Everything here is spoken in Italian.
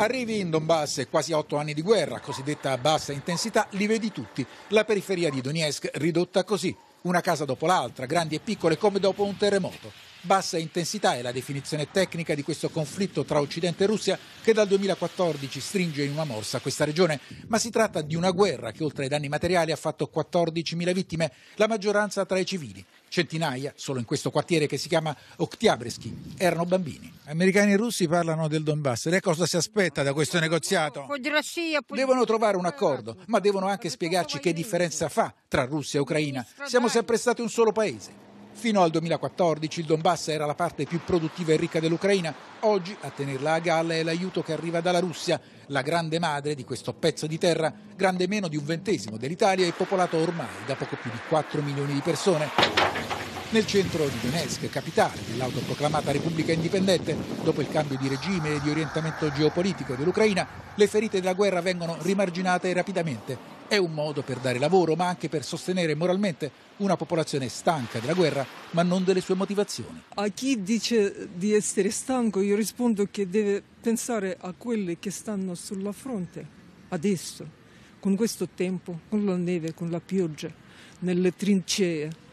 Arrivi in Donbass e quasi otto anni di guerra, cosiddetta a bassa intensità, li vedi tutti. La periferia di Donetsk ridotta così, una casa dopo l'altra, grandi e piccole come dopo un terremoto. Bassa intensità è la definizione tecnica di questo conflitto tra Occidente e Russia che dal 2014 stringe in una morsa questa regione, ma si tratta di una guerra che oltre ai danni materiali ha fatto 14.000 vittime, la maggioranza tra i civili. Centinaia, solo in questo quartiere che si chiama Oktyabrsky, erano bambini. Americani e russi parlano del Donbass. Lei cosa si aspetta da questo negoziato? Devono trovare un accordo, ma devono anche spiegarci che differenza fa tra Russia e Ucraina. Siamo sempre stati un solo paese. Fino al 2014 il Donbass era la parte più produttiva e ricca dell'Ucraina. Oggi a tenerla a galla è l'aiuto che arriva dalla Russia, la grande madre di questo pezzo di terra, grande meno di un ventesimo dell'Italia e popolato ormai da poco più di 4 milioni di persone. Nel centro di Donetsk, capitale dell'autoproclamata Repubblica Indipendente, dopo il cambio di regime e di orientamento geopolitico dell'Ucraina, le ferite della guerra vengono rimarginate rapidamente. È un modo per dare lavoro, ma anche per sostenere moralmente una popolazione stanca della guerra, ma non delle sue motivazioni. A chi dice di essere stanco, io rispondo che deve pensare a quelli che stanno sulla fronte, adesso, con questo tempo, con la neve, con la pioggia, nelle trincee